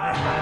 哎哎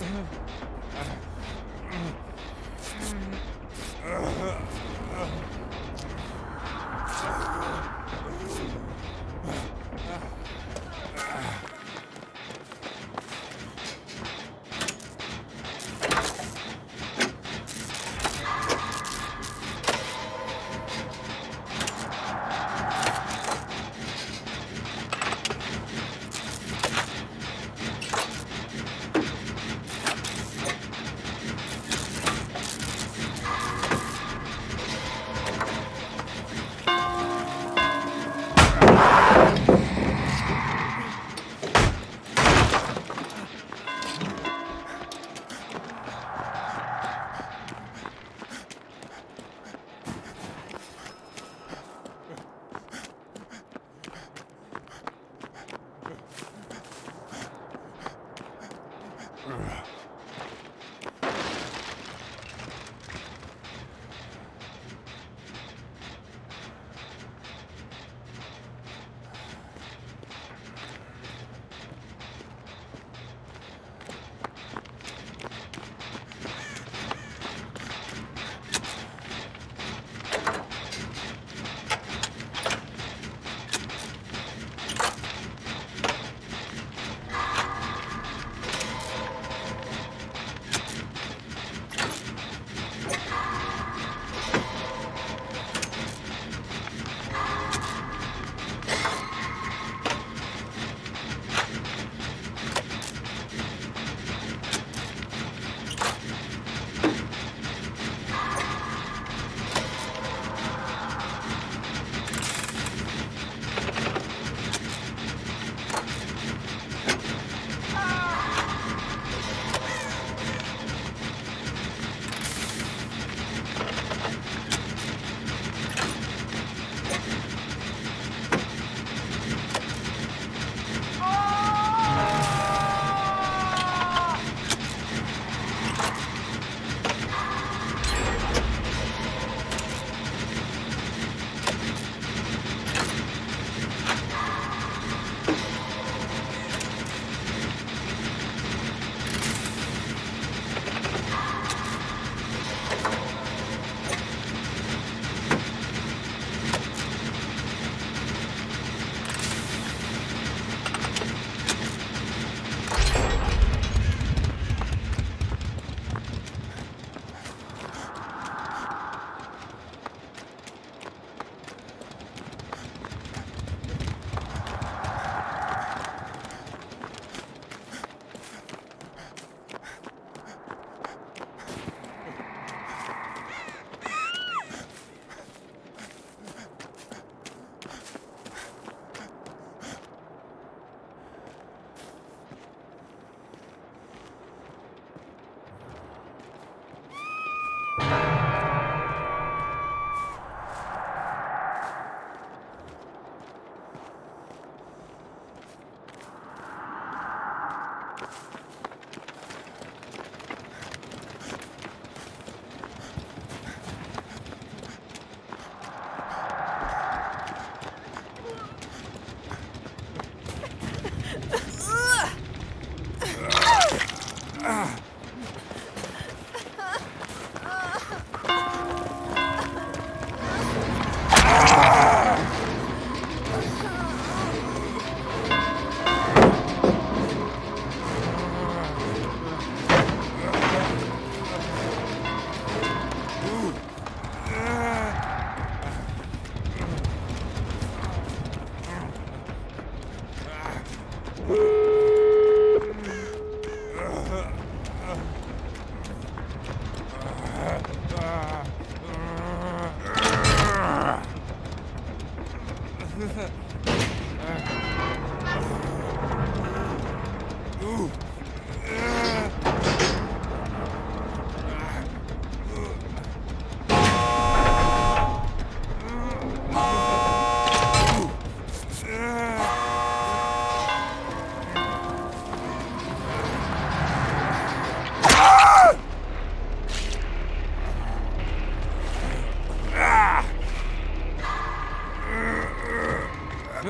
Ugh.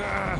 Ah.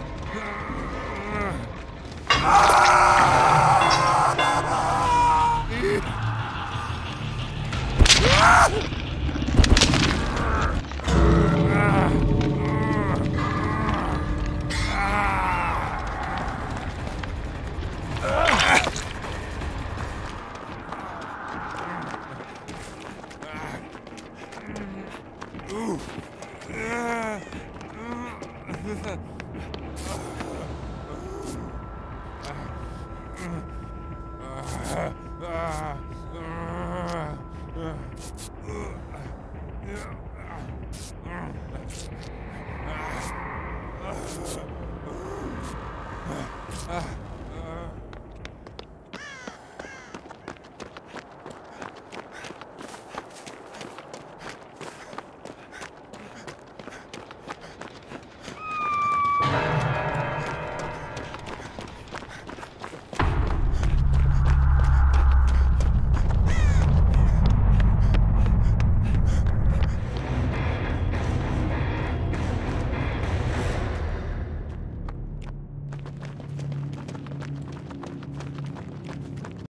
Ah.